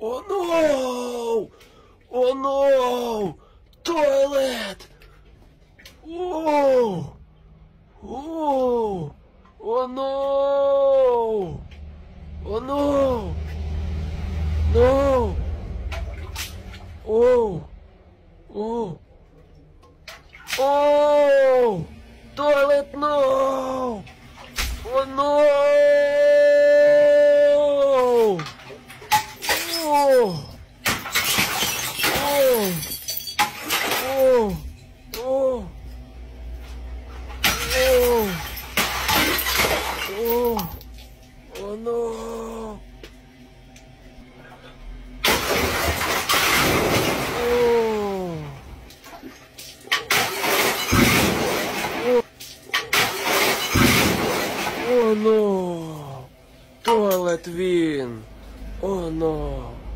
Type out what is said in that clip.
Oh no! Oh no! Toilet! Oh! Oh! Oh no! Oh no! No! Oh! Oh! Oh! Toilet, no! Oh no! Oh. No. No. Toilet win. Oh no.